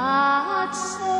啊。